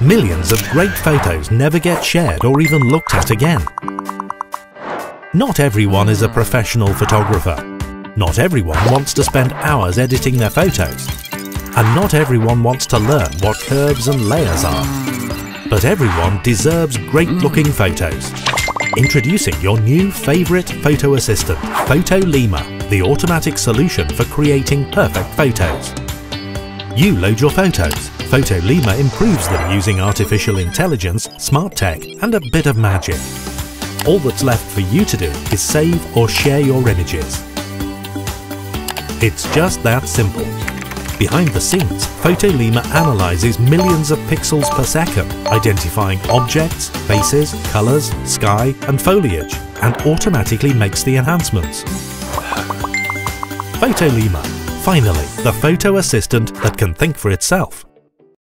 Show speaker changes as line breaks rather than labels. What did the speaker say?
millions of great photos never get shared or even looked at again. Not everyone is a professional photographer. Not everyone wants to spend hours editing their photos. And not everyone wants to learn what curves and layers are. But everyone deserves great looking photos. Introducing your new favourite photo assistant, Photolemur, the automatic solution for creating perfect photos. You load your photos. Photolemur improves them using artificial intelligence, smart tech and a bit of magic. All that's left for you to do is save or share your images. It's just that simple. Behind the scenes, Photolemur analyzes millions of pixels per second, identifying objects, faces, colors, sky and foliage, and automatically makes the enhancements. Photolemur, finally, the photo assistant that can think for itself.